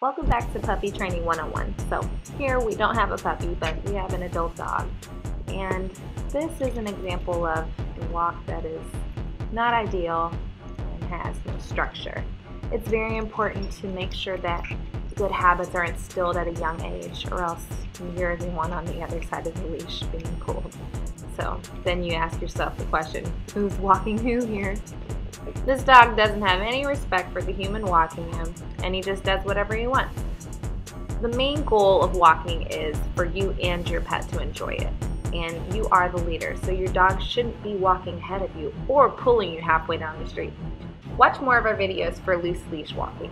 Welcome back to Puppy Training 101. So here we don't have a puppy, but we have an adult dog. And this is an example of a walk that is not ideal and has no structure. It's very important to make sure that good habits are instilled at a young age or else you're the one on the other side of the leash being pulled. So then you ask yourself the question, who's walking who here? This dog doesn't have any respect for the human walking him, and he just does whatever he wants. The main goal of walking is for you and your pet to enjoy it, and you are the leader, so your dog shouldn't be walking ahead of you or pulling you halfway down the street. Watch more of our videos for loose leash walking.